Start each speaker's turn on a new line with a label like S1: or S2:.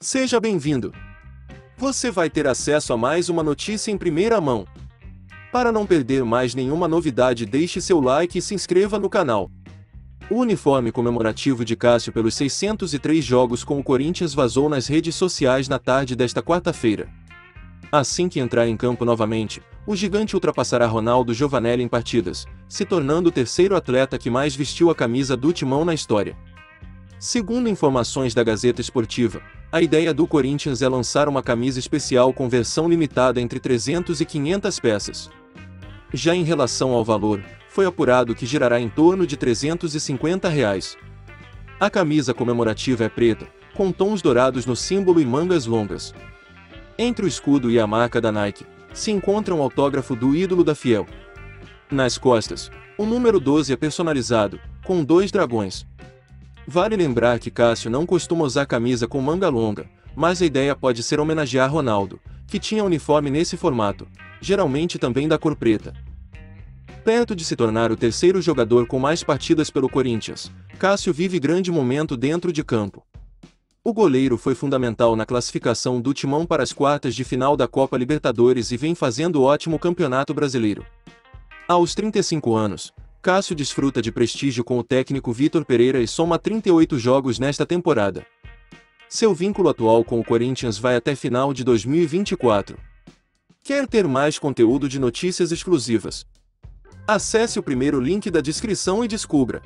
S1: Seja bem-vindo! Você vai ter acesso a mais uma notícia em primeira mão. Para não perder mais nenhuma novidade, deixe seu like e se inscreva no canal. O uniforme comemorativo de Cássio pelos 603 jogos com o Corinthians vazou nas redes sociais na tarde desta quarta-feira. Assim que entrar em campo novamente, o gigante ultrapassará Ronaldo Giovanelli em partidas, se tornando o terceiro atleta que mais vestiu a camisa do timão na história. Segundo informações da Gazeta Esportiva, a ideia do Corinthians é lançar uma camisa especial com versão limitada entre 300 e 500 peças. Já em relação ao valor, foi apurado que girará em torno de 350 reais. A camisa comemorativa é preta, com tons dourados no símbolo e mangas longas. Entre o escudo e a marca da Nike, se encontra um autógrafo do ídolo da Fiel. Nas costas, o número 12 é personalizado, com dois dragões. Vale lembrar que Cássio não costuma usar camisa com manga longa, mas a ideia pode ser homenagear Ronaldo, que tinha uniforme nesse formato, geralmente também da cor preta. Perto de se tornar o terceiro jogador com mais partidas pelo Corinthians, Cássio vive grande momento dentro de campo. O goleiro foi fundamental na classificação do Timão para as quartas de final da Copa Libertadores e vem fazendo ótimo campeonato brasileiro. Aos 35 anos, Cássio desfruta de prestígio com o técnico Vitor Pereira e soma 38 jogos nesta temporada. Seu vínculo atual com o Corinthians vai até final de 2024. Quer ter mais conteúdo de notícias exclusivas? Acesse o primeiro link da descrição e descubra.